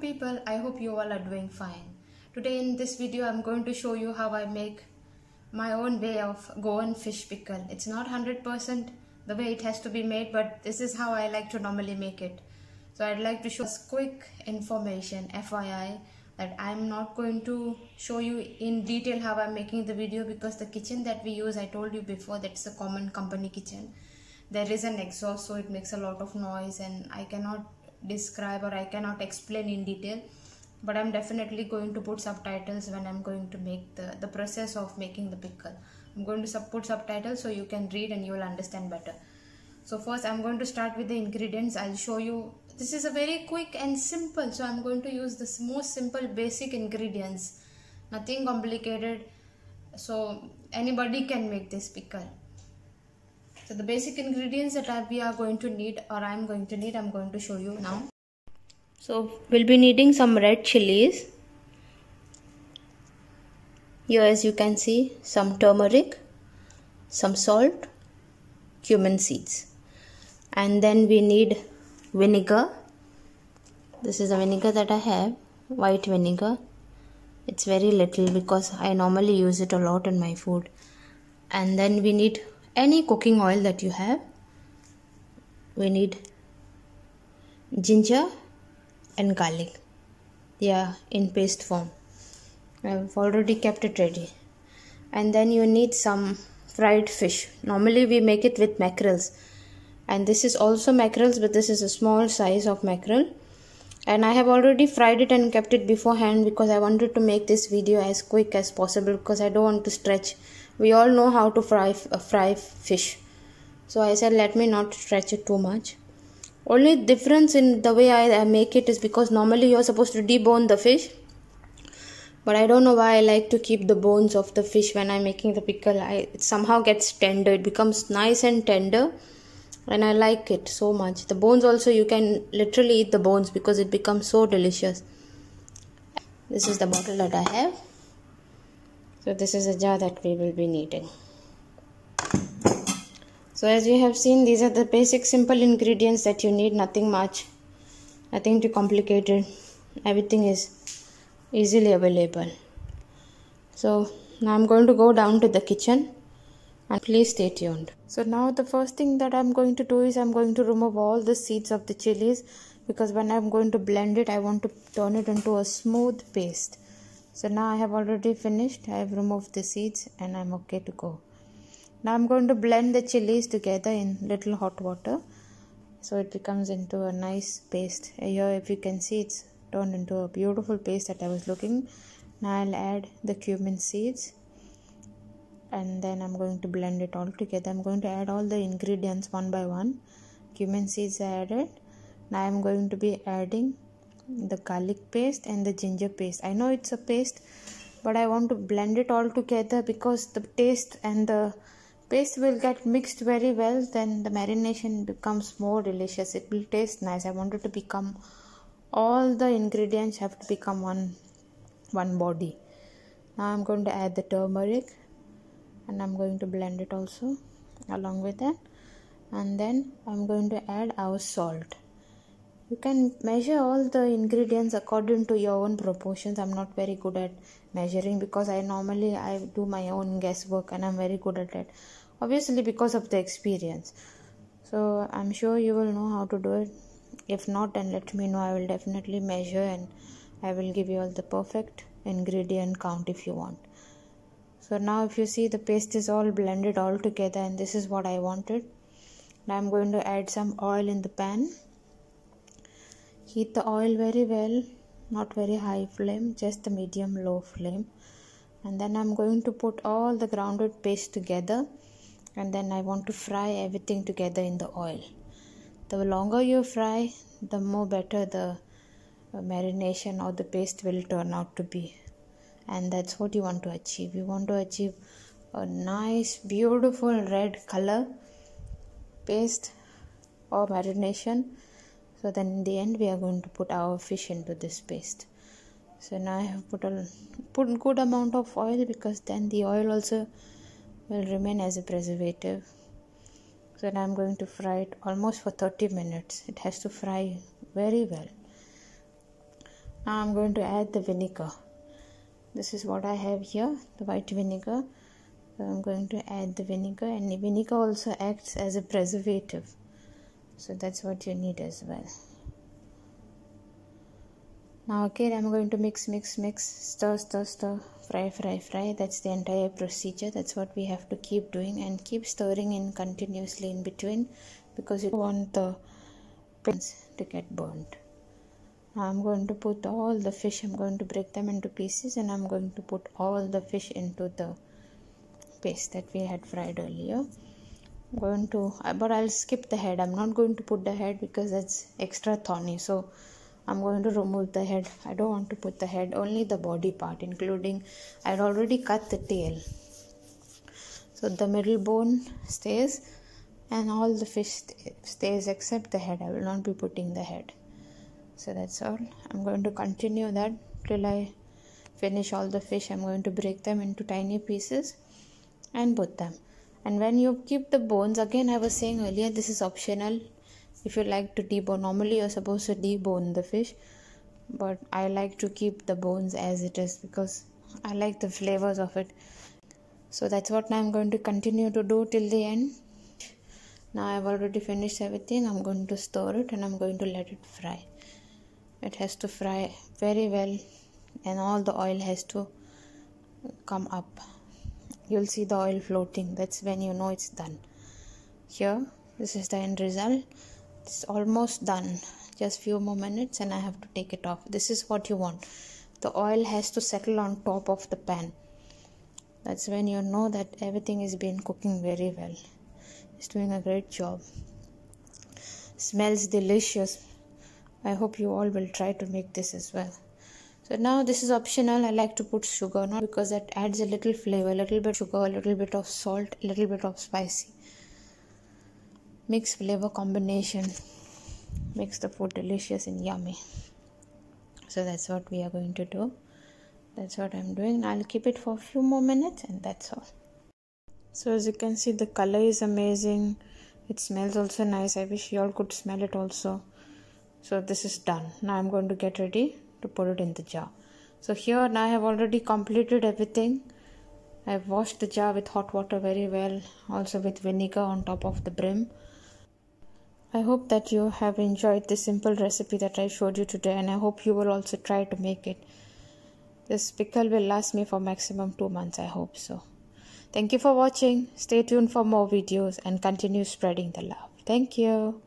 people, I hope you all are doing fine. Today in this video I'm going to show you how I make my own way of Goan fish pickle. It's not 100% the way it has to be made but this is how I like to normally make it. So I'd like to show us quick information FYI that I'm not going to show you in detail how I'm making the video because the kitchen that we use I told you before that's a common company kitchen. There is an exhaust so it makes a lot of noise and I cannot describe or I cannot explain in detail but I'm definitely going to put subtitles when I'm going to make the, the process of making the pickle. I'm going to sub put subtitles so you can read and you will understand better. So first I'm going to start with the ingredients. I'll show you. This is a very quick and simple. So I'm going to use the most simple basic ingredients. Nothing complicated. So anybody can make this pickle. So the basic ingredients that we are going to need or I'm going to need, I'm going to show you now. So we'll be needing some red chilies. Here as you can see some turmeric, some salt, cumin seeds. And then we need vinegar. This is the vinegar that I have, white vinegar. It's very little because I normally use it a lot in my food. And then we need any cooking oil that you have we need ginger and garlic. They are in paste form. I've already kept it ready. And then you need some fried fish. Normally we make it with mackerels. And this is also mackerels but this is a small size of mackerel. And I have already fried it and kept it beforehand because I wanted to make this video as quick as possible because I don't want to stretch we all know how to fry uh, fry fish. So i said let me not stretch it too much. Only difference in the way I, I make it is because normally you're supposed to debone the fish. But i don't know why i like to keep the bones of the fish when i'm making the pickle. I, it somehow gets tender. It becomes nice and tender. And i like it so much. The bones also you can literally eat the bones because it becomes so delicious. This is the bottle that i have so this is a jar that we will be needing so as you have seen these are the basic simple ingredients that you need nothing much nothing too complicated. Everything is easily available. So now I'm going to go down to the kitchen and please stay tuned. So now the first thing that I'm going to do is I'm going to remove all the seeds of the chilies because when I'm going to blend it I want to turn it into a smooth paste so now I have already finished. I have removed the seeds and I'm okay to go. Now I'm going to blend the chilies together in little hot water. So it becomes into a nice paste. Here if you can see it's turned into a beautiful paste that I was looking. Now I'll add the cumin seeds. And then I'm going to blend it all together. I'm going to add all the ingredients one by one. Cumin seeds added. Now I'm going to be adding the garlic paste and the ginger paste. I know it's a paste but i want to blend it all together because the taste and the paste will get mixed very well then the marination becomes more delicious. It will taste nice. I want it to become all the ingredients have to become one one body. Now i'm going to add the turmeric and i'm going to blend it also along with that. And then i'm going to add our salt you can measure all the ingredients according to your own proportions. I'm not very good at measuring because i normally i do my own guesswork and i'm very good at it. Obviously because of the experience. So i'm sure you will know how to do it. If not then let me know. I will definitely measure and i will give you all the perfect ingredient count if you want. So now if you see the paste is all blended all together and this is what i wanted now i'm going to add some oil in the pan heat the oil very well not very high flame just a medium low flame. And then I'm going to put all the grounded paste together and then I want to fry everything together in the oil. The longer you fry the more better the uh, marination or the paste will turn out to be. And that's what you want to achieve. You want to achieve a nice beautiful red color paste or marination so then in the end we are going to put our fish into this paste. So now I have put a put good amount of oil because then the oil also will remain as a preservative. So now I'm going to fry it almost for 30 minutes. It has to fry very well. Now i'm going to add the vinegar. This is what i have here the white vinegar. So i'm going to add the vinegar and the vinegar also acts as a preservative so that's what you need as well. Now again i'm going to mix mix mix. Stir stir stir. Fry fry fry. That's the entire procedure. That's what we have to keep doing and keep stirring in continuously in between because you want the pins to get burnt. Now i'm going to put all the fish. I'm going to break them into pieces and i'm going to put all the fish into the paste that we had fried earlier going to but i'll skip the head. I'm not going to put the head because that's extra thorny. So i'm going to remove the head. I don't want to put the head only the body part including i'd already cut the tail. So the middle bone stays and all the fish stays except the head. I will not be putting the head. So that's all. I'm going to continue that till i finish all the fish. I'm going to break them into tiny pieces and put them and when you keep the bones again i was saying earlier this is optional. If you like to debone normally you're supposed to debone the fish. But i like to keep the bones as it is because i like the flavors of it. So that's what i'm going to continue to do till the end. Now i've already finished everything. I'm going to store it and i'm going to let it fry. It has to fry very well and all the oil has to come up you'll see the oil floating. That's when you know it's done. Here this is the end result. It's almost done. Just few more minutes and i have to take it off. This is what you want. The oil has to settle on top of the pan. That's when you know that everything is been cooking very well. It's doing a great job. Smells delicious. I hope you all will try to make this as well. So now this is optional. I like to put sugar not because that adds a little flavor, a little bit sugar, a little bit of salt, a little bit of spicy. Mixed flavor combination makes the food delicious and yummy. So that's what we are going to do. That's what I'm doing. I'll keep it for a few more minutes and that's all. So as you can see the color is amazing. It smells also nice. I wish you all could smell it also so this is done now i'm going to get ready to put it in the jar. So here now i have already completed everything. I've washed the jar with hot water very well also with vinegar on top of the brim. I hope that you have enjoyed this simple recipe that i showed you today and i hope you will also try to make it. This pickle will last me for maximum 2 months i hope so. Thank you for watching. Stay tuned for more videos and continue spreading the love. Thank you